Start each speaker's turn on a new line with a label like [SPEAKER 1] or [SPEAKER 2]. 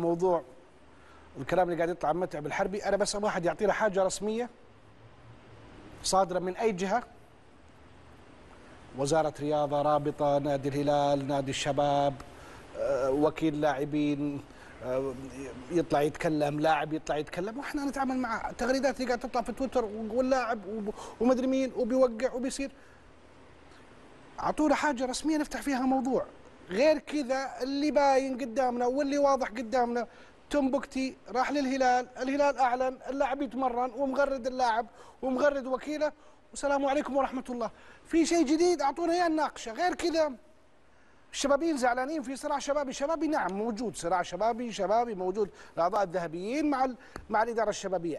[SPEAKER 1] موضوع الكلام اللي قاعد يطلع عن متعب الحربي. أنا بس واحد يعطينا حاجة رسمية صادرة من أي جهة؟ وزارة رياضة رابطة نادي الهلال نادي الشباب آه، وكيل لاعبين آه، يطلع يتكلم لاعب يطلع يتكلم. وإحنا نتعامل مع التغريدات اللي قاعد تطلع في تويتر واللاعب ومدري مين وبيوقع وبيصير. أعطونا حاجة رسمية نفتح فيها موضوع. غير كذا اللي باين قدامنا واللي واضح قدامنا. تنبكتي راح للهلال الهلال أعلن اللاعب يتمرن ومغرد اللاعب ومغرد وكيله. والسلام عليكم ورحمة الله. في شيء جديد أعطونا إياه نناقشه غير كذا الشبابيين زعلانين في صراع شبابي. شبابي نعم موجود صراع شبابي شبابي موجود. الأعضاء الذهبيين مع مع الإدارة الشبابية.